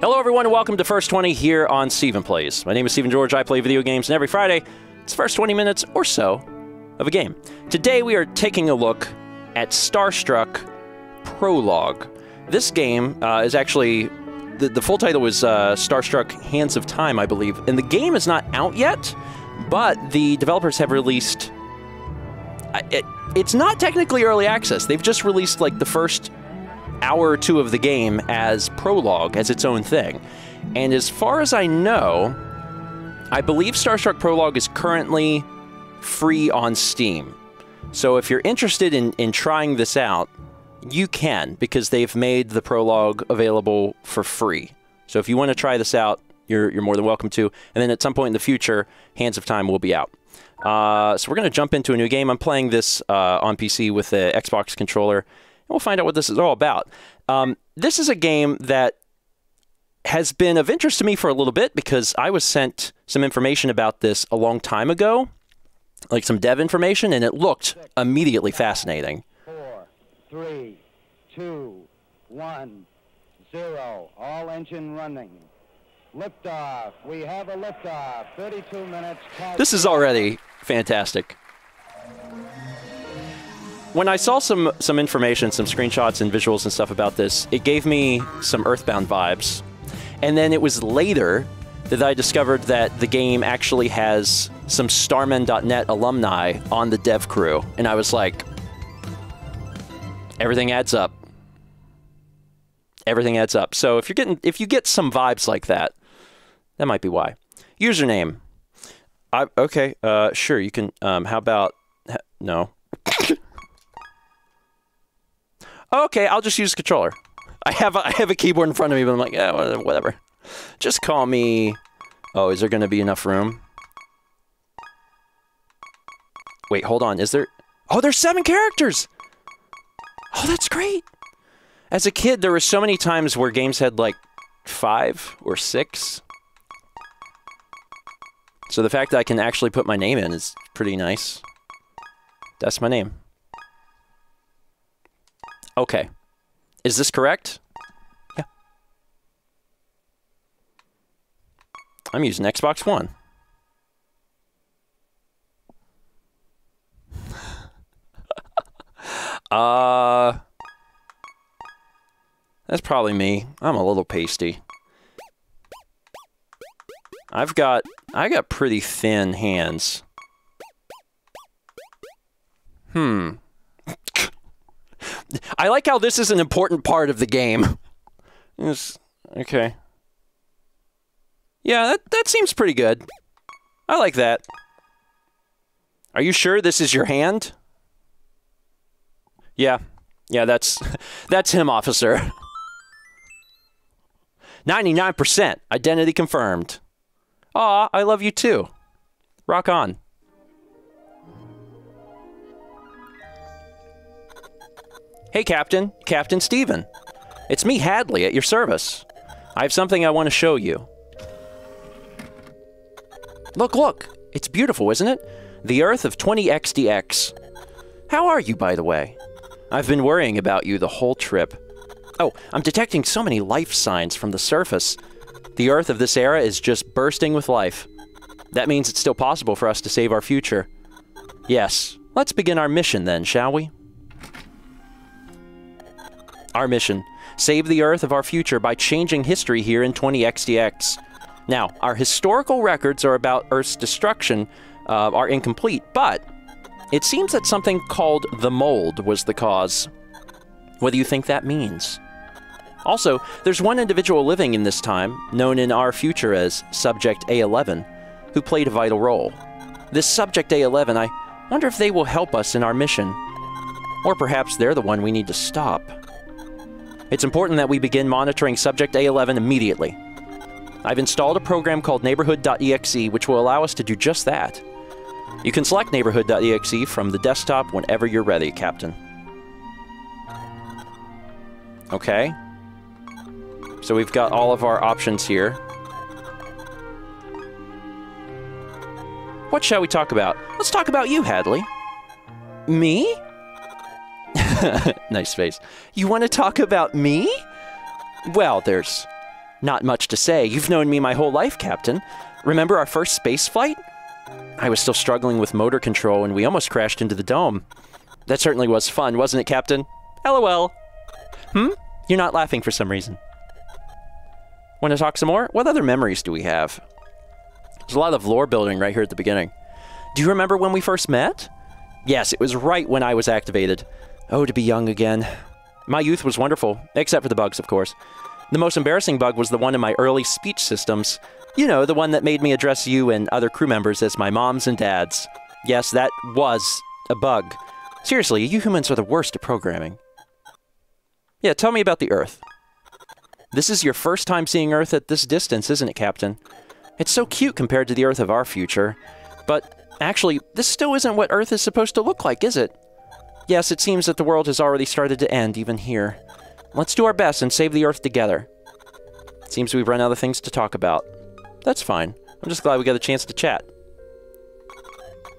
Hello, everyone, and welcome to First 20 here on Stephen Plays. My name is Stephen Georg. I play video games, and every Friday, it's the first 20 minutes or so of a game. Today, we are taking a look at Starstruck Prologue. This game uh, is actually the, the full title is uh, Starstruck Hands of Time, I believe, and the game is not out yet, but the developers have released. It, it's not technically early access. They've just released like the first hour or two of the game as prologue, as its own thing. And as far as I know, I believe Starstruck Prologue is currently free on Steam. So if you're interested in, in trying this out, you can because they've made the prologue available for free. So if you want to try this out, you're, you're more than welcome to. And then at some point in the future, Hands of Time will be out. Uh, so we're going to jump into a new game. I'm playing this uh, on PC with the Xbox controller, we'll find out what this is all about. Um, this is a game that has been of interest to me for a little bit because I was sent some information about this a long time ago, like some dev information, and it looked immediately fascinating. Four, three, two, one, zero. All engine running. Liftoff. We have a liftoff. 32 minutes. This is already fantastic. When I saw some some information, some screenshots and visuals and stuff about this, it gave me some Earthbound vibes. And then it was later that I discovered that the game actually has some Starmen.net alumni on the dev crew, and I was like, everything adds up. Everything adds up. So if you're getting if you get some vibes like that, that might be why. Username. I okay. Uh, sure. You can. Um, how about no? Okay, I'll just use controller. I have a, I have a keyboard in front of me, but I'm like, yeah, whatever. Just call me. Oh, is there going to be enough room? Wait, hold on. Is there? Oh, there's seven characters. Oh, that's great. As a kid, there were so many times where games had like five or six. So the fact that I can actually put my name in is pretty nice. That's my name. Okay. Is this correct? Yeah. I'm using Xbox One. uh That's probably me. I'm a little pasty. I've got I got pretty thin hands. Hmm. I like how this is an important part of the game. Yes, okay. Yeah, that that seems pretty good. I like that. Are you sure this is your hand? Yeah. Yeah, that's that's him, officer. 99% identity confirmed. Aw, I love you too. Rock on. Hey, Captain. Captain Stephen. It's me, Hadley, at your service. I have something I want to show you. Look, look. It's beautiful, isn't it? The Earth of 20XDX. How are you, by the way? I've been worrying about you the whole trip. Oh, I'm detecting so many life signs from the surface. The Earth of this era is just bursting with life. That means it's still possible for us to save our future. Yes, let's begin our mission then, shall we? Our mission save the Earth of our future by changing history here in 20XDX. Now, our historical records are about Earth's destruction uh, are incomplete, but it seems that something called the mold was the cause. What do you think that means? Also, there's one individual living in this time, known in our future as Subject A11, who played a vital role. This Subject A11, I wonder if they will help us in our mission. Or perhaps they're the one we need to stop. It's important that we begin monitoring Subject A11 immediately. I've installed a program called Neighborhood.exe which will allow us to do just that. You can select Neighborhood.exe from the desktop whenever you're ready, Captain. Okay. So we've got all of our options here. What shall we talk about? Let's talk about you, Hadley. Me? nice face. You want to talk about me? Well, there's Not much to say. You've known me my whole life, Captain. Remember our first space flight? I was still struggling with motor control and we almost crashed into the dome. That certainly was fun, wasn't it, Captain? LOL. Hmm? You're not laughing for some reason. Want to talk some more? What other memories do we have? There's a lot of lore building right here at the beginning. Do you remember when we first met? Yes, it was right when I was activated. Oh, to be young again. My youth was wonderful, except for the bugs, of course. The most embarrassing bug was the one in my early speech systems. You know, the one that made me address you and other crew members as my moms and dads. Yes, that was a bug. Seriously, you humans are the worst at programming. Yeah, tell me about the Earth. This is your first time seeing Earth at this distance, isn't it, Captain? It's so cute compared to the Earth of our future. But actually, this still isn't what Earth is supposed to look like, is it? Yes, it seems that the world has already started to end, even here. Let's do our best and save the Earth together. Seems we've run out of things to talk about. That's fine. I'm just glad we got a chance to chat.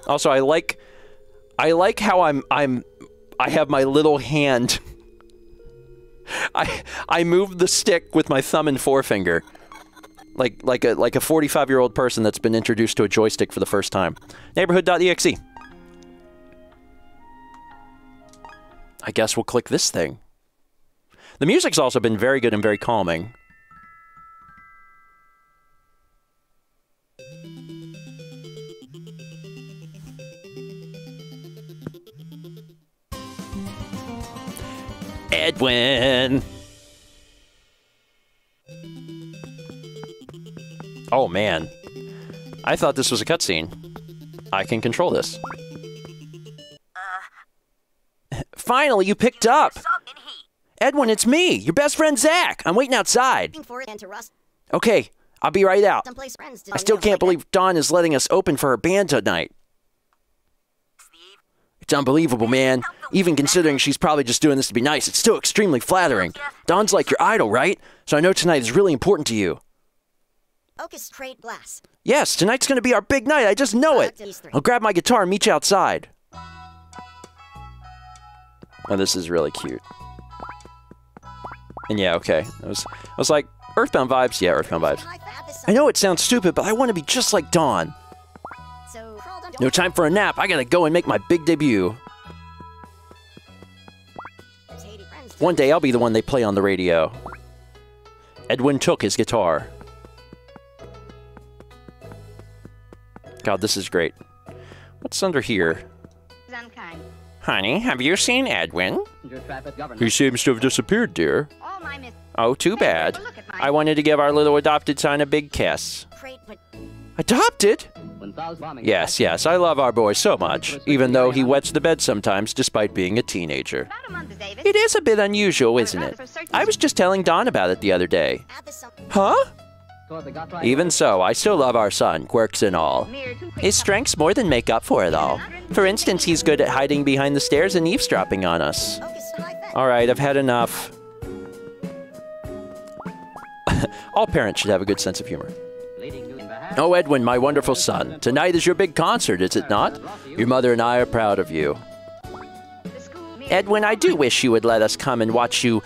Also, I like I like how I'm I'm I have my little hand I I move the stick with my thumb and forefinger. Like like a like a 45-year-old person that's been introduced to a joystick for the first time. Neighborhood.exe. I guess we'll click this thing. The music's also been very good and very calming. Edwin! Oh man. I thought this was a cutscene. I can control this. Finally, you picked up! Edwin, it's me, your best friend Zach. I'm waiting outside. Okay, I'll be right out. I still can't believe Dawn is letting us open for her band tonight. It's unbelievable, man. Even considering she's probably just doing this to be nice, it's still extremely flattering. Dawn's like your idol, right? So I know tonight is really important to you. Focus trade glass. Yes, tonight's gonna be our big night. I just know it. I'll grab my guitar and meet you outside. Oh, this is really cute. And yeah, okay. I was, I was like, Earthbound vibes? Yeah, Earthbound vibes. I know it sounds stupid, but I want to be just like Dawn. No time for a nap. I gotta go and make my big debut. One day I'll be the one they play on the radio. Edwin took his guitar. God, this is great. What's under here? Honey, have you seen Edwin? He seems to have disappeared, dear. Oh, too bad. I wanted to give our little adopted son a big kiss. Adopted? Yes, yes, I love our boy so much, even though he wets the bed sometimes despite being a teenager. It is a bit unusual, isn't it? I was just telling Dawn about it the other day. Huh? Even so, I still love our son, quirks and all. His strengths more than make up for it all. For instance, he's good at hiding behind the stairs and eavesdropping on us. Alright, I've had enough. all parents should have a good sense of humor. Oh, Edwin, my wonderful son, tonight is your big concert, is it not? Your mother and I are proud of you. Edwin, I do wish you would let us come and watch you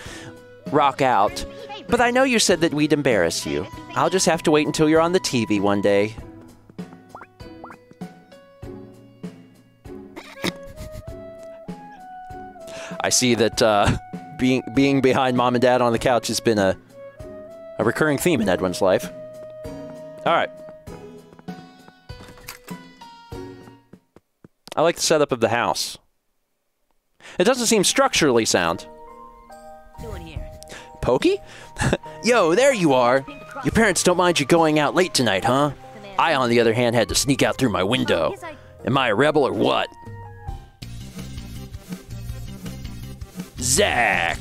rock out. But I know you said that we'd embarrass you. I'll just have to wait until you're on the TV one day. I see that uh, being being behind mom and dad on the couch has been a a recurring theme in Edwin's life. All right. I like the setup of the house. It doesn't seem structurally sound. Pokey? Yo, there you are. Your parents don't mind you going out late tonight, huh? I, on the other hand, had to sneak out through my window. Am I a rebel or what? Zach!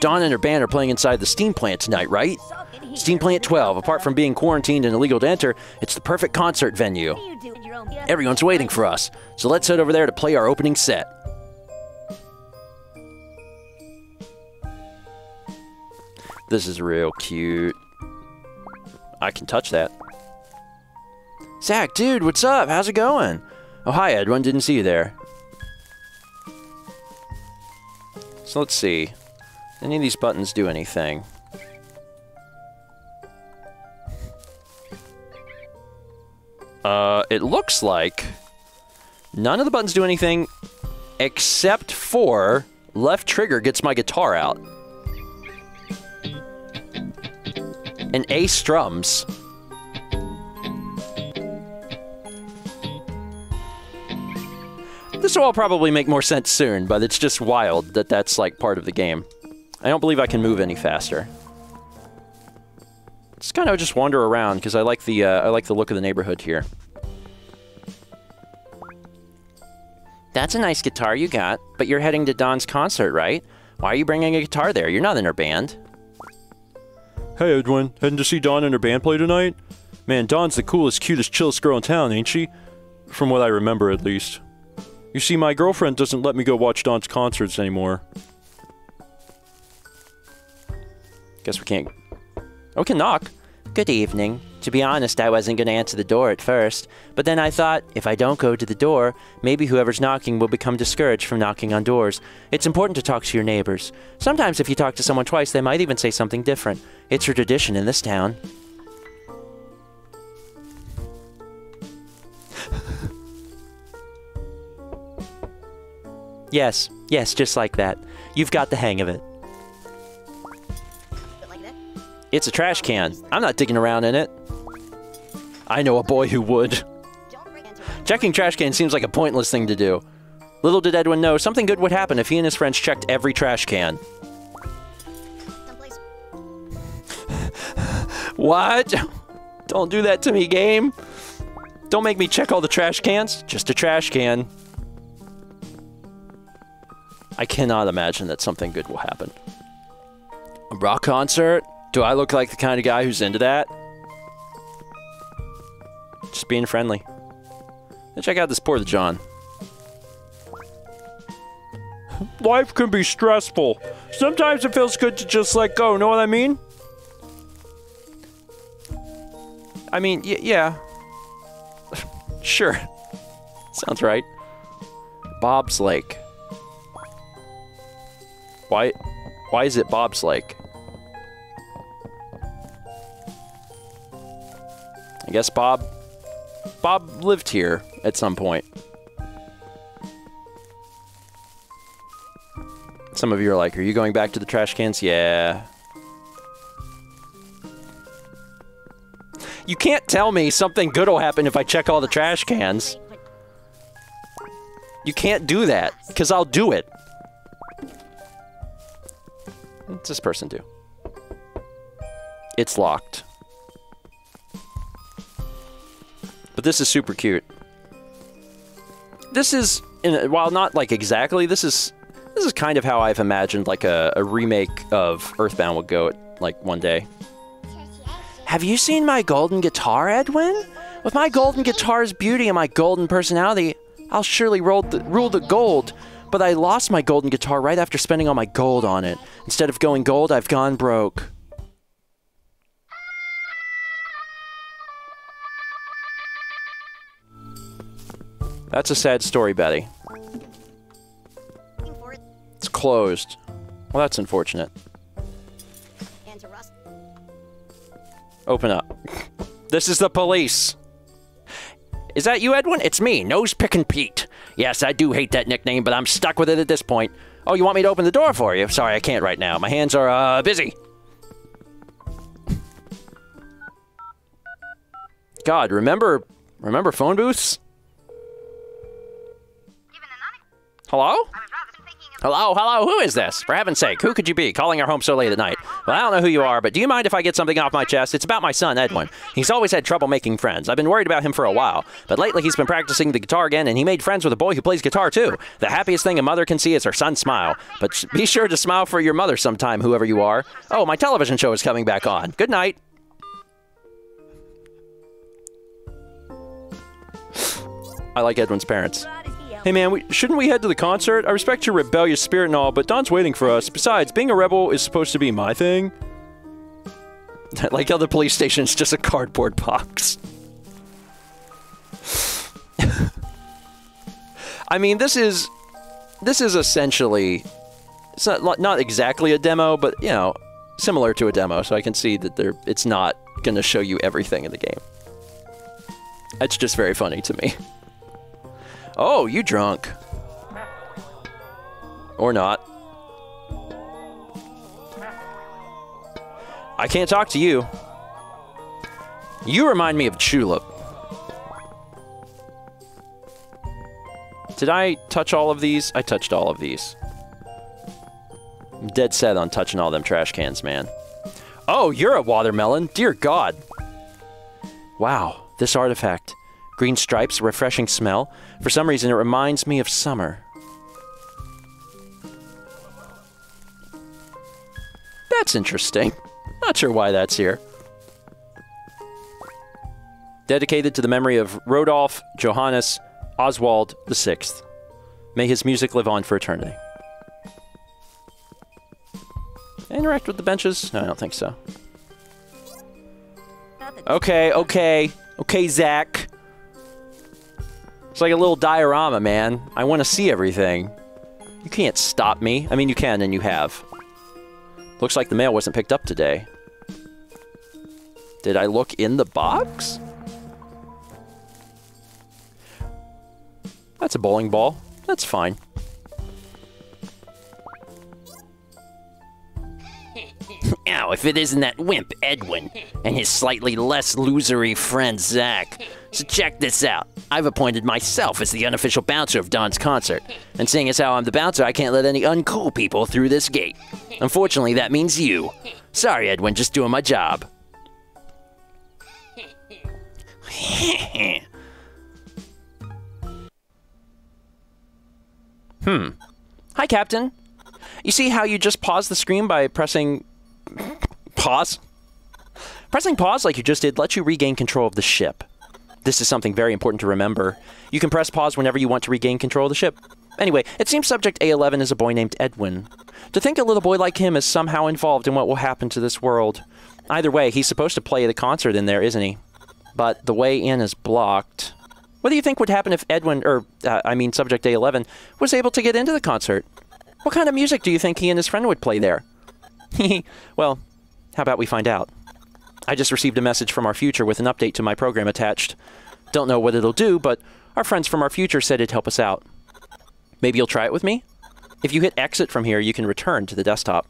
Dawn and her band are playing inside the steam plant tonight, right? Steam Plant 12, apart from being quarantined and illegal to enter, it's the perfect concert venue. Everyone's waiting for us, so let's head over there to play our opening set. This is real cute. I can touch that. Zach, dude, what's up? How's it going? Oh, hi, Edwin. Didn't see you there. So let's see. Any of these buttons do anything? Uh, it looks like none of the buttons do anything except for left trigger gets my guitar out. And A strums. This will all probably make more sense soon, but it's just wild that that's like part of the game. I don't believe I can move any faster. Just kind of just wander around because I like the uh, I like the look of the neighborhood here. That's a nice guitar you got, but you're heading to Dawn's concert, right? Why are you bringing a guitar there? You're not in her band. Hey, Edwin, heading to see Dawn and her band play tonight? Man, Dawn's the coolest, cutest, chillest girl in town, ain't she? From what I remember, at least. You see, my girlfriend doesn't let me go watch Dawn's concerts anymore. Guess we can't. Oh, we can knock. Good evening. To be honest, I wasn't going to answer the door at first, but then I thought, if I don't go to the door, maybe whoever's knocking will become discouraged from knocking on doors. It's important to talk to your neighbors. Sometimes if you talk to someone twice, they might even say something different. It's a tradition in this town. yes, yes, just like that. You've got the hang of it. It's a trash can. I'm not digging around in it. I know a boy who would. Checking trash cans seems like a pointless thing to do. Little did Edwin know something good would happen if he and his friends checked every trash can. What? Don't do that to me, game. Don't make me check all the trash cans. Just a trash can. I cannot imagine that something good will happen. A rock concert? Do I look like the kind of guy who's into that? Just being friendly. And check out this Porta John. Life can be stressful. Sometimes it feels good to just let go, know what I mean? I mean, y- yeah. sure. Sounds right. Bob's Lake. Why why is it Bob's Lake? I guess Bob Bob lived here at some point. Some of you are like, "Are you going back to the trash cans?" Yeah. You can't tell me something good will happen if I check all the trash cans. You can't do that, because I'll do it. What's this person do? It's locked. But this is super cute. This is, in while not like exactly, this is this is kind of how I've imagined like a, a remake of Earthbound would go like one day. Have you seen my golden guitar, Edwin? With my golden guitar's beauty and my golden personality, I'll surely the, rule the gold. But I lost my golden guitar right after spending all my gold on it. Instead of going gold, I've gone broke. That's a sad story, Betty. It's closed. Well, that's unfortunate. Open up. This is the police. Is that you, Edwin? It's me, Nose Pickin' Pete. Yes, I do hate that nickname, but I'm stuck with it at this point. Oh, you want me to open the door for you? Sorry, I can't right now. My hands are, uh, busy. God, remember, remember phone booths? Hello? Hello, hello, who is this? For heaven's sake, who could you be calling our home so late at night? Well, I don't know who you are, but do you mind if I get something off my chest? It's about my son, Edwin. He's always had trouble making friends. I've been worried about him for a while, but lately he's been practicing the guitar again, and he made friends with a boy who plays guitar too. The happiest thing a mother can see is her son smile. But be sure to smile for your mother sometime, whoever you are. Oh, my television show is coming back on. Good night. I like Edwin's parents. Hey man, we, shouldn't we head to the concert? I respect your rebellious spirit and all, but Dawn's waiting for us. Besides, being a rebel is supposed to be my thing. like how the police station is just a cardboard box. I mean, this is this is essentially It's not not exactly a demo, but you know, similar to a demo. So I can see that they're it's not going to show you everything in the game. It's just very funny to me. Oh, you drunk? Or not? I can't talk to you. You remind me of Tulip. Did I touch all of these? I touched all of these. I'm dead set on touching all them trash cans, man. Oh, you're a watermelon. Dear God. Wow, this artifact. Green stripes, refreshing smell. For some reason, it reminds me of summer. That's interesting. Not sure why that's here. Dedicated to the memory of Rodolph Johannes Oswald VI. May his music live on for eternity. Interact with the benches? No, I don't think so. Okay, okay. Okay, Zach. It's like a little diorama, man. I want to see everything. You can't stop me. I mean, you can, and you have. Looks like the mail wasn't picked up today. Did I look in the box? That's a bowling ball. That's fine. Now, if it isn't that wimp, Edwin, and his slightly less losery friend, Zach. So check this out. I've appointed myself as the unofficial bouncer of Dawn's concert. And seeing as how I'm the bouncer, I can't let any uncool people through this gate. Unfortunately, that means you. Sorry, Edwin, just doing my job. hmm. Hi, Captain. You see how you just pause the screen by pressing pause? Pressing pause like you just did lets you regain control of the ship. This is something very important to remember. You can press pause whenever you want to regain control of the ship. Anyway, it seems Subject A11 is a boy named Edwin. To think a little boy like him is somehow involved in what will happen to this world. Either way, he's supposed to play the concert in there, isn't he? But the way in is blocked. What do you think would happen if Edwin, or uh, I mean Subject A11, was able to get into the concert? What kind of music do you think he and his friend would play there? well, how about we find out? I just received a message from our future with an update to my program attached. Don't know what it'll do, but our friends from our future said it'd help us out. Maybe you'll try it with me? If you hit exit from here, you can return to the desktop.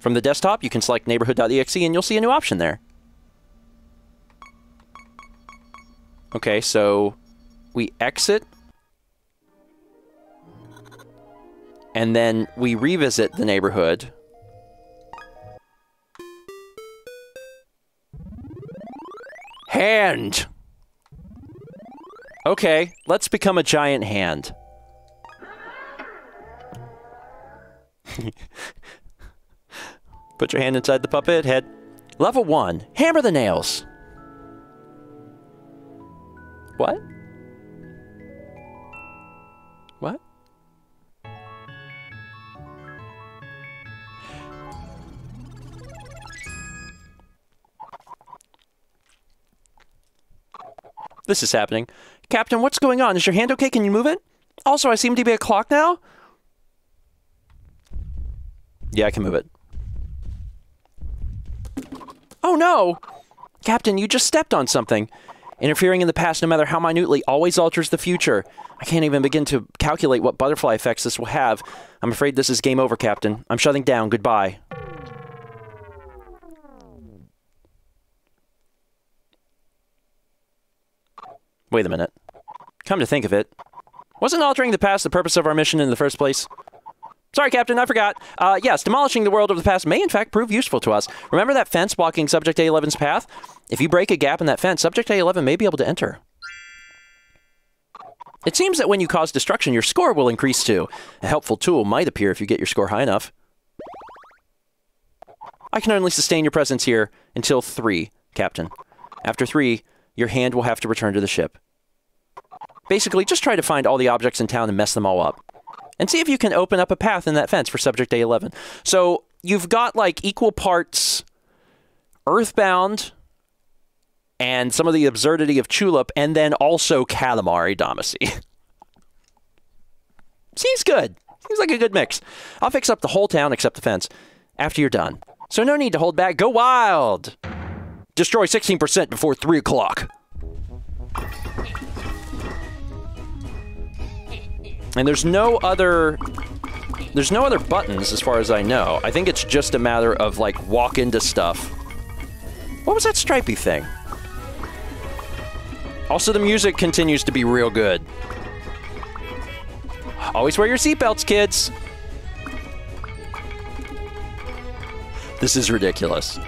From the desktop, you can select neighborhood.exe and you'll see a new option there. Okay, so we exit and then we revisit the neighborhood. Hand! Okay, let's become a giant hand. Put your hand inside the puppet head. Level 1. Hammer the nails. What? What? This is happening. Captain, what's going on? Is your hand okay? Can you move it? Also, I seem to be a clock now. Yeah, I can move it. Oh no! Captain, you just stepped on something. Interfering in the past, no matter how minutely, always alters the future. I can't even begin to calculate what butterfly effects this will have. I'm afraid this is game over, Captain. I'm shutting down. Goodbye. Wait a minute. Come to think of it, wasn't altering the past the purpose of our mission in the first place? Sorry, Captain, I forgot. Uh, yes, demolishing the world of the past may in fact prove useful to us. Remember that fence blocking Subject A11's path? If you break a gap in that fence, Subject A11 may be able to enter. It seems that when you cause destruction, your score will increase too. A helpful tool might appear if you get your score high enough. I can only sustain your presence here until three, Captain. After three, your hand will have to return to the ship. Basically, just try to find all the objects in town and mess them all up. And see if you can open up a path in that fence for Subject A11. So you've got like equal parts Earthbound and some of the absurdity of Tulip, and then also Katamari Damacy. Seems good. Seems like a good mix. I'll fix up the whole town except the fence after you're done. So no need to hold back. Go wild. Destroy 16% before 3 o'clock. And there's no other there's no other buttons as far as I know. I think it's just a matter of like walk into stuff. What was that stripy thing? Also the music continues to be real good. Always wear your seatbelts, kids. This is ridiculous.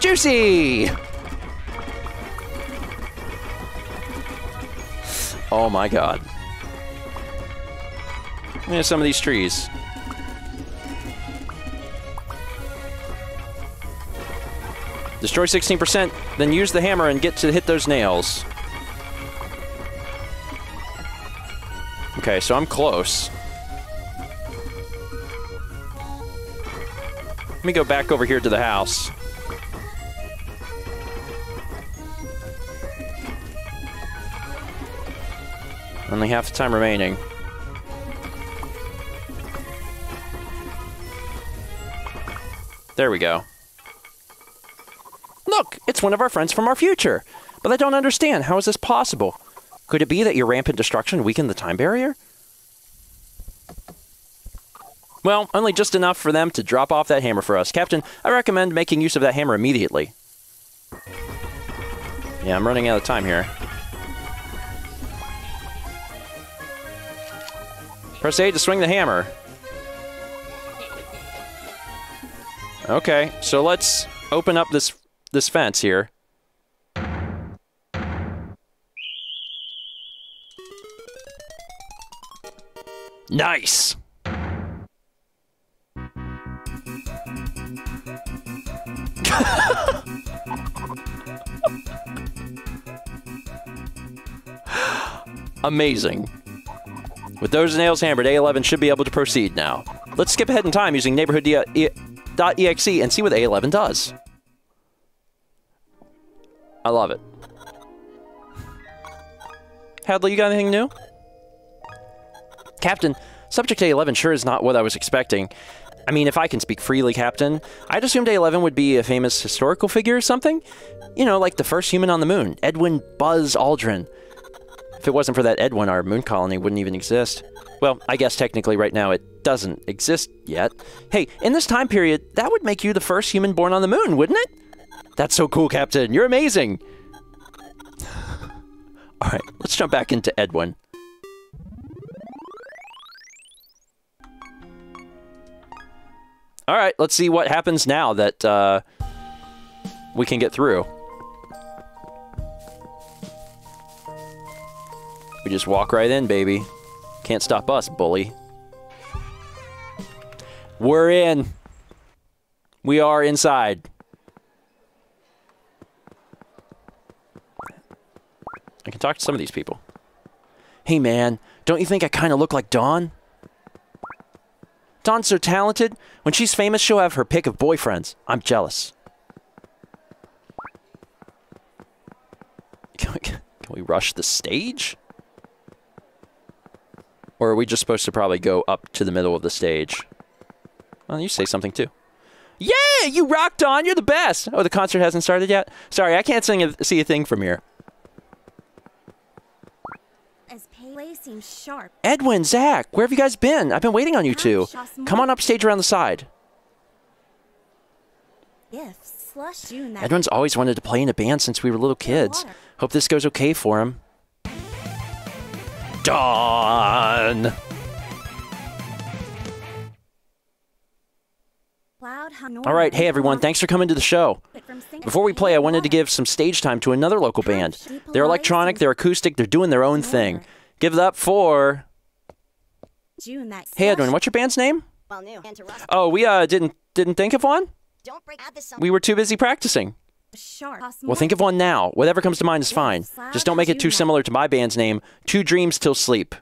Juicy! Oh my god. Look at some of these trees. Destroy 16%, then use the hammer and get to hit those nails. Okay, so I'm close. Let me go back over here to the house. Only half the time remaining. There we go. Look, it's one of our friends from our future. But I don't understand. How is this possible? Could it be that your rampant destruction weakened the time barrier? Well, only just enough for them to drop off that hammer for us. Captain, I recommend making use of that hammer immediately. Yeah, I'm running out of time here. Press A to swing the hammer. Okay, so let's open up this this fence here. Nice. Amazing. With those nails hammered, A11 should be able to proceed now. Let's skip ahead in time using neighborhood.exe and see what A11 does. I love it. Hadley, you got anything new? Captain, Subject A11 sure is not what I was expecting. I mean, if I can speak freely, Captain, I'd assumed A11 would be a famous historical figure or something. You know, like the first human on the moon, Edwin Buzz Aldrin. If it wasn't for that Edwin, our moon colony wouldn't even exist. Well, I guess technically right now it doesn't exist yet. Hey, in this time period, that would make you the first human born on the moon, wouldn't it? That's so cool, Captain. You're amazing. All right, let's jump back into Edwin. All right, let's see what happens now that uh, we can get through. We just walk right in, baby. Can't stop us, bully. We're in. We are inside. I can talk to some of these people. Hey, man, don't you think I kind of look like Dawn? Dawn's so talented. When she's famous, she'll have her pick of boyfriends. I'm jealous. Can we, can we rush the stage? Or are we just supposed to probably go up to the middle of the stage? Well, you say something too. Yeah, you rocked on. You're the best. Oh, the concert hasn't started yet. Sorry, I can't sing a, see a thing from here. Seems sharp. Edwin, Zach, where have you guys been? I've been waiting on you two. Come on up stage around the side. If slush June that Edwin's always wanted to play in a band since we were little kids. Hope this goes okay for him. Dawn! All right, hey everyone, thanks for coming to the show. Before we play, I wanted to give some stage time to another local band. They're electronic, they're acoustic, they're doing their own thing. Give it up for. June Hey Edwin, what's your band's name? Well, new. And to rust. Oh, we uh didn't didn't think of one. Don't break out this summer. We were too busy practicing. Sharp. Well, think of one now. Whatever comes to mind is fine. Just don't make it too similar to my band's name, Two Dreams Till Sleep.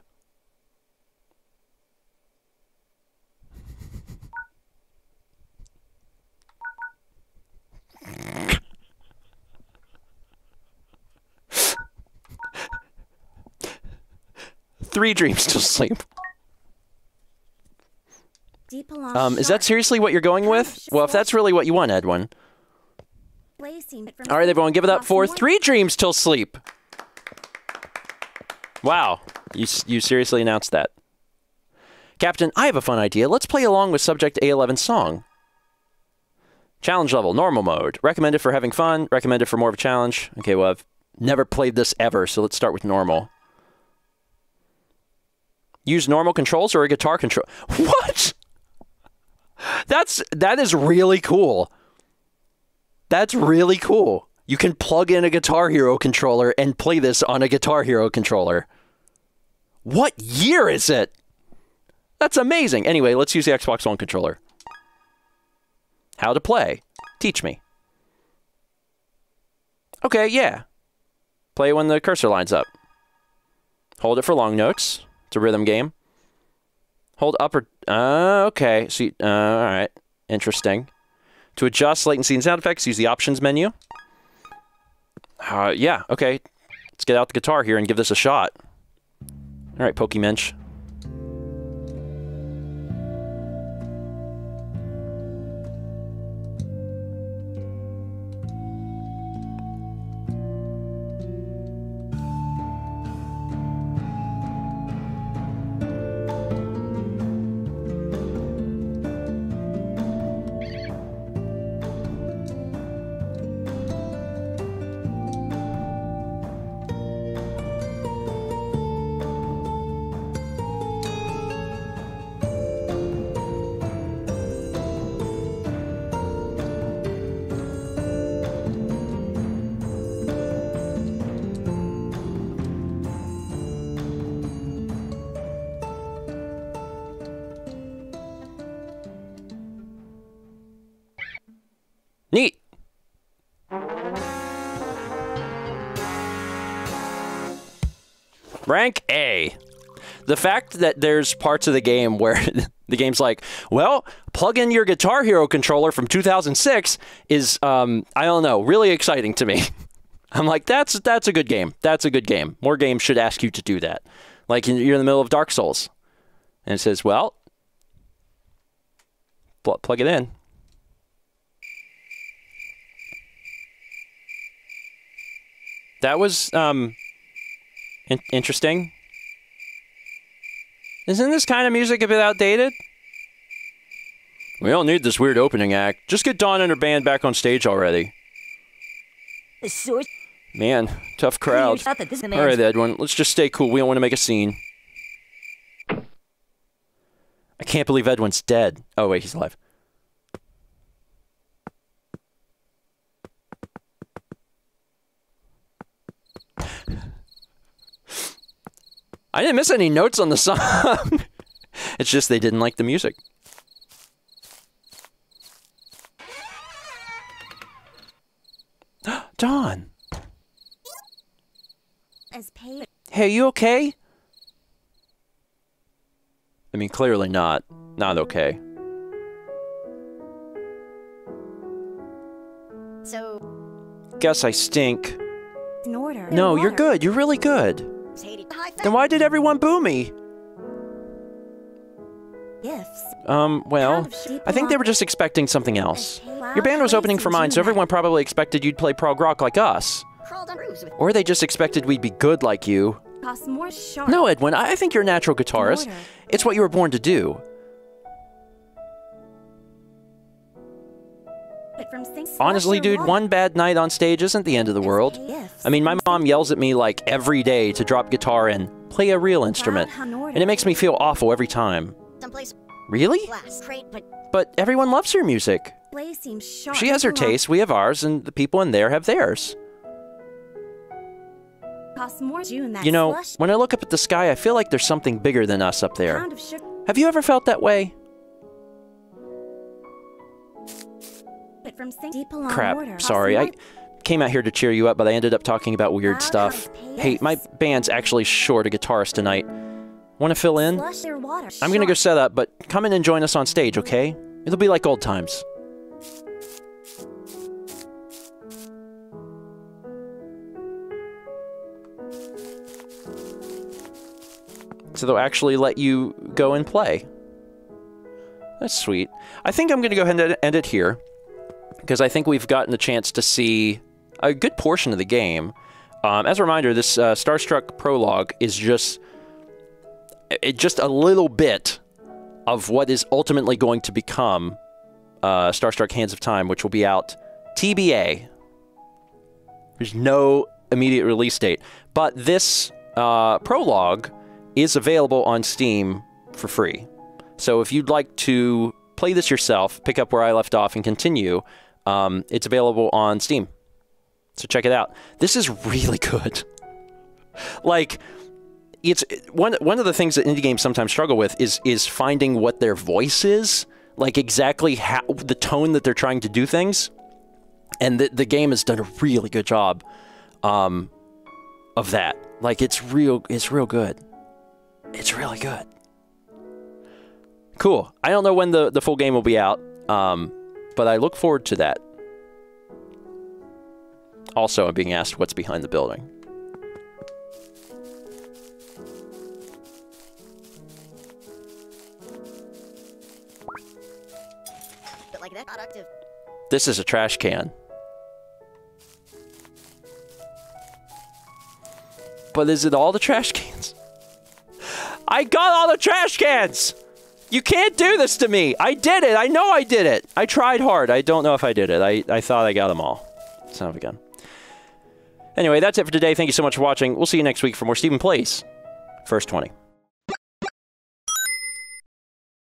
three dreams till sleep. Deep along Um, is that seriously what you're going with? Well, if that's really what you want, Edwin. All right, everyone, give it up for three dreams till sleep. Wow, you you seriously announced that, Captain? I have a fun idea. Let's play along with Subject A11 song. Challenge level, normal mode. Recommended for having fun. Recommended for more of a challenge. Okay, well, I've never played this ever, so let's start with normal. Use normal controls or a guitar control. What? That's that is really cool. That's really cool. You can plug in a Guitar Hero controller and play this on a Guitar Hero controller. What year is it? That's amazing. Anyway, let's use the Xbox One controller. How to play? Teach me. Okay, yeah. Play when the cursor lines up. Hold it for long notes. It's a rhythm game. Hold up or uh, okay. See, uh, all right, interesting. To adjust latency and sound effects, use the options menu. Uh, yeah, okay. Let's get out the guitar here and give this a shot. All right, Pokemensch. Rank A. The fact that there's parts of the game where the game's like, well, plug in your Guitar Hero controller from 2006 is, um, I don't know, really exciting to me. I'm like, that's that's a good game. That's a good game. More games should ask you to do that. Like you're in the middle of Dark Souls, and it says, well, pl- plug it in. That was um in- interesting. Isn't this kind of music a bit outdated? We don't need this weird opening act. Just get Dawn and her band back on stage already. Sure. Man, tough crowd. Shut that this All right, Edwin, let's just stay cool. We don't want to make a scene. I can't believe Edwin's dead. Oh, wait, he's alive. I didn't miss any notes on the song. it's just they didn't like the music. Dawn, hey, you okay? I mean, clearly not. Not okay. So, Guess I stink. In order. No, you're good. You're really good. Then why did everyone boo me? Gifts. Um, well, Pound of sheep I think they were just expecting something else. Your band was opening for mine, so everyone probably expected you'd play prog rock like us. crawled on roofs with Or they just expected we'd be good like you. Costs more sharp. No, Edwin, I think you're a natural guitarist. It's what you were born to do. Honestly, dude, one bad night on stage isn't the end of the world. I mean, my mom yells at me like every day to drop guitar and play a real instrument. Loud on order. And it makes me feel awful every time. Really? but But everyone loves her music. Play seems sharp. She has her taste, we have ours, and the people in there have theirs. Costs more June that You know, when I look up at the sky, I feel like there's something bigger than us up there. pound of sugar. Have you ever felt that way? Crap. order. Costs Sorry. I came out here to cheer you up, but I ended up talking about weird Loud stuff. Hey, my band's actually short a guitarist tonight. Want to fill in? Water. I'm gonna go set up, but come in and join us on stage, okay? It'll be like old times. So they'll actually let you go and play. That's sweet. I think I'm going to go ahead and end it here because I think we've gotten a chance to see a good portion of the game. Um, as a reminder, this uh, Starstruck prologue is just it just a little bit of what is ultimately going to become uh, Starstruck Hands of Time, which will be out TBA. There's no immediate release date, but this uh, prologue is available on Steam for free. So if you'd like to play this yourself, pick up where I left off and continue, um, it's available on Steam. So check it out. This is really good. like, it's one one of the things that indie games sometimes struggle with is is finding what their voice is, like exactly how the tone that they're trying to do things. And the the game has done a really good job um, of that. Like it's real it's real good. It's really good. Cool. I don't know when the, the full game will be out, um, but I look forward to that. Also, I'm being asked what's behind the building. But like that productive. This is a trash can. But is it all the trash cans? I got all the trash cans! You can't do this to me! I did it! I know I did it! I tried hard. I don't know if I did it. I, I thought I got them all. Son of a gun. Anyway, that's it for today. Thank you so much for watching. We'll see you next week for more Stephen Plays. First 20.